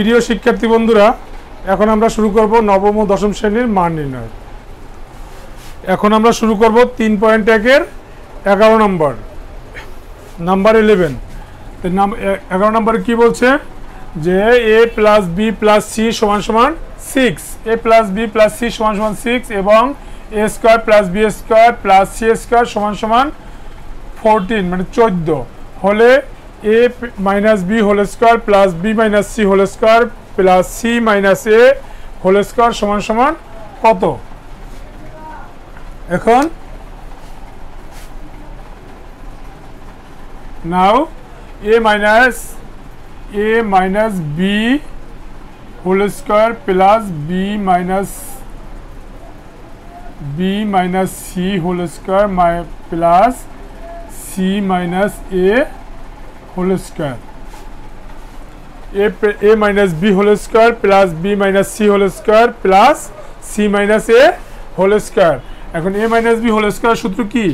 প্রিয় শিক্ষার্থী বন্ধুরা, এখন আমরা শুরু করব নবম ও দশম শ্রেণির মান নির্ণয়। এখন আমরা শুরু করব তিন পয়েন্ট একের এগারো নম্বর। নাম্বার ইলেভেন এগারো নম্বরে কি বলছে? যে A plus B plus C সমান সমান six A plus B plus C সমান সমান সিক্স এবং A square plus B square plus C square সমান সমান ফোরটিন মানে চোদ্দ। হলে A minus B whole square plus B minus C whole square plus C minus A whole square সমান সমান কত? এখন now A minus A minus B whole square plus B minus B minus C whole square plus C minus A whole square A A minus B whole square plus B minus C whole square plus C minus A whole square এখন A minus B whole square সূত্র কি?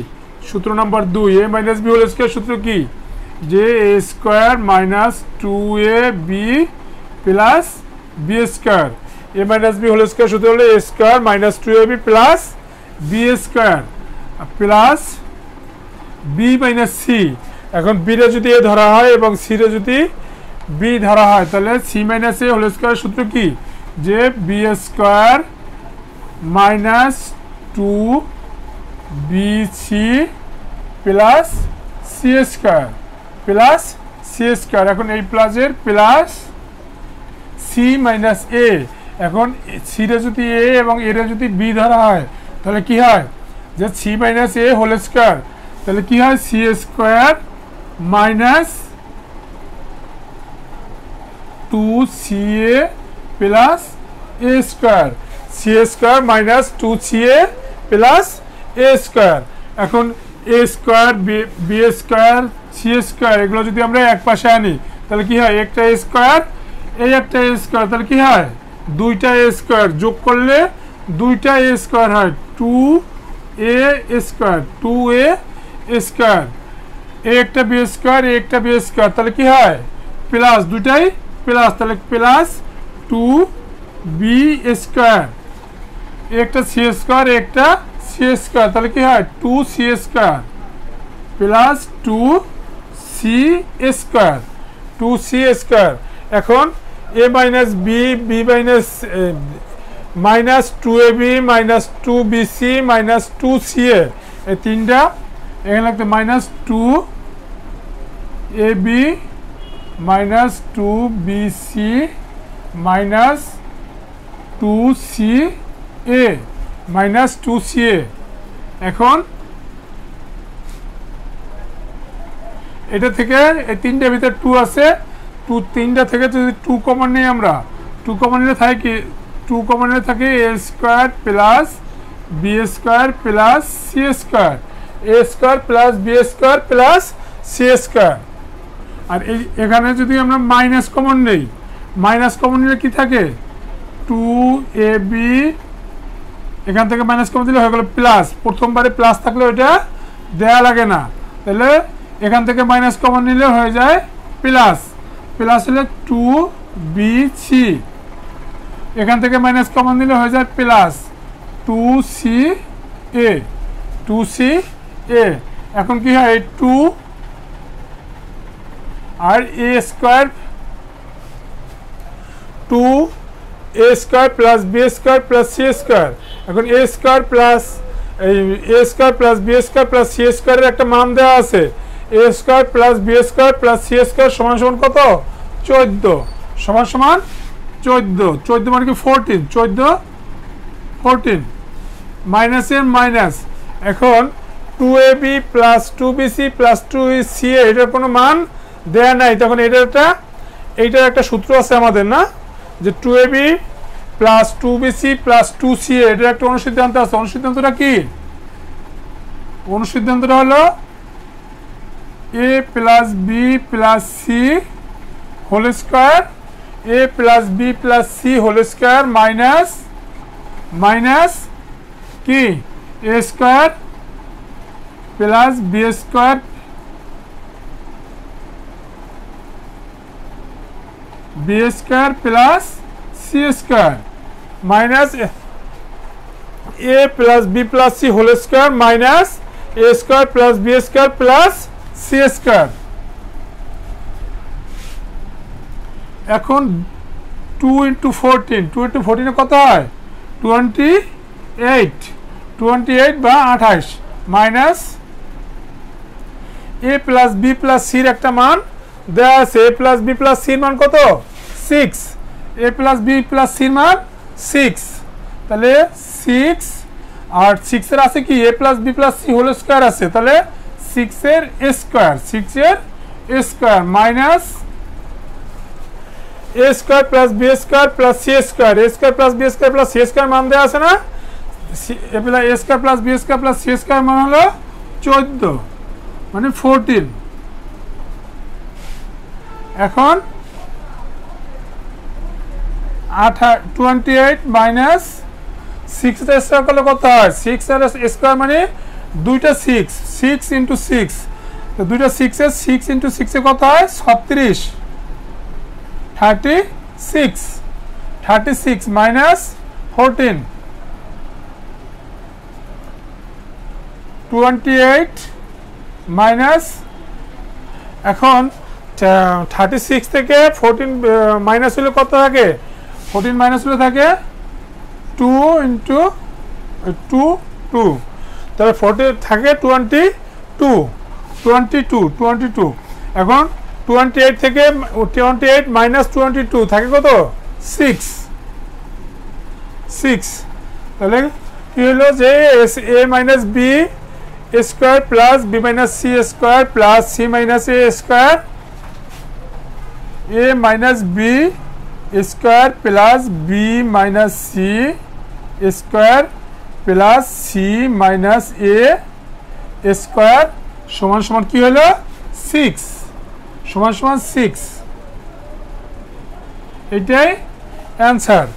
সূত্র number দুই A minus B whole square সূত্র কি? যে A square minus two A B plus B square A minus B whole square সূত্র হলো A square minus two A B plus B square plus B minus C এখন বিরে যদি এ ধরা হয় এবং সিরে যদি বি ধরা হয়, তাহলে C minus A whole square সূত্র কি? যে B square minus two B C plus C square plus C square এখন এই প্লাসের প্লাস সি মাইনাস এ এখন সিরে যদি এ এবং এরে যদি বি ধরা হয়, তাহলে কি হয়? যে C minus A whole square তাহলে কি হয়? C square minus two C A plus A square. C A square minus two C A plus A square. এখন A square, B square, C square, এগুলো যদি আমরা এক পাশে আনি, তাহলে কি হয়? একটা স্কোয়ার, এই একটা স্কোয়ার, তাহলে কি হয়? দুইটা স্কোয়ার যোগ করলে দুইটা স্কোয়ার হয় two A square, two A square. একটা বি স্কোয়ার এ একটা বি স্কোয়ার তাহলে কি হয়? প্লাস দুটাই প্লাস তাহলে প্লাস টু বি স্কোয়ার একটা সি স্কোয়ার একটা সি স্কোয়ার তাহলে কি হয়? Two C square plus two C square two C square এখন A minus B B minus minus two A B minus two B C minus two C A. তিনটা, এখানে লাগতে minus two A B minus two B C minus two C A minus two C A এখন এটা থেকে এই তিনটার ভিতরে two আছে। টু তিনটা থেকে যদি টু কমন নিই আমরা টু কমন নিলে থাকে কি? টু কমন নিলে থাকে A square plus B square plus C square A square plus B square plus C square আর এই, এখানে যদি আমরা মাইনাস কমন নেই মাইনাস কমন নিলে কি থাকে? টু এ বি এখান থেকে মাইনাস কমন দিলে হয়ে গেল প্লাস প্রথমবারে প্লাস থাকলে ওইটা দেয়া লাগে না। তাহলে এখান থেকে মাইনাস কমন নিলে হয়ে যায় প্লাস প্লাস হলে টু বি সি এখান থেকে মাইনাস কমন দিলে হয়ে যায় plus two C A two C A এখন কি হয়? Two R A square two A square plus B square plus C square এখন এ স্কোয়ার প্লাস এই A square plus B square plus C স্কোয়ারের একটা মান দেওয়া আছে। A square plus B square plus C square সমান সমান কত? চোদ্দ। সমান সমান চোদ্দ। চোদ্দ মানে কি ফোরটিন চোদ্দ ফোরটিন মাইনাসের মাইনাস এখন two A B plus two B C plus two C এটার কোনো মান দেয়া নাই। তখন এটার একটা, এইটার একটা সূত্র আছে আমাদের, না? যে two A B plus two B C plus two C এটার একটা অনুসিদ্ধান্ত আছে। অনুসিদ্ধান্তটা কি? অনুসিদ্ধান্তটা হলো A plus B plus C whole square A plus B plus C whole square minus minus কি? A square plus B square B square plus C square minus A plus B plus C whole square minus A square plus B square plus C square এখন two into fourteen two into ফোরটিনে কত হয়? Twenty eight twenty eight বা আঠাশ। Minus A plus B plus সির একটা মান দেওয়া আছে। এ plus B plus সির মান কত? Six A plus B plus সির মান সিক্স তাহলে সিক্স আর সিক্সের আছে কি? A plus B plus C whole square আছে। তাহলে সিক্সের স্কোয়ার সিক্সের square minus A square plus B square plus C square A square plus B square plus C square মান দেওয়া আছে না? A plus A square plus B square plus C square মান হলো চোদ্দ মানে ফোরটিন এখন আঠা twenty eight minus six square করলে কত হয়? সিক্স আর স্কোয়ার মানে দুইটা সিক্স সিক্স ইন্টু সিক্স তো দুইটা সিক্সের সিক্স ইন্টু সিক্সে কত হয়? ছত্রিশ। Thirty six thirty six minus fourteen twenty eight minus এখন থার্টি সিক্স থেকে ফোরটিন মাইনাস হলে কত থাকে ফোরটিন মাইনাস হলে থাকে টু ইন্টু টু টু তাহলে ফোরটি থাকে twenty two twenty two twenty two এখন টোয়েন্টি এইট থেকে twenty eight minus twenty two থাকে কত? সিক্স সিক্স তাহলে কী হলো যে S, A minus B square plus B minus C square plus C minus A square A minus B square plus B minus C square plus C minus A square সমান সমান কী হলো? Six সমান সমান six এটাই answer